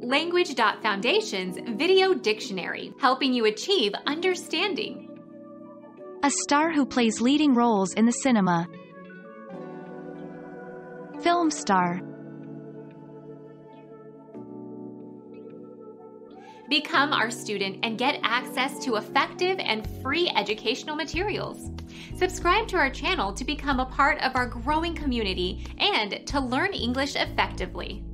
Language.Foundation's Video Dictionary, helping you achieve understanding. A star who plays leading roles in the cinema. Film star. Become our student and get access to effective and free educational materials. Subscribe to our channel to become a part of our growing community and to learn English effectively.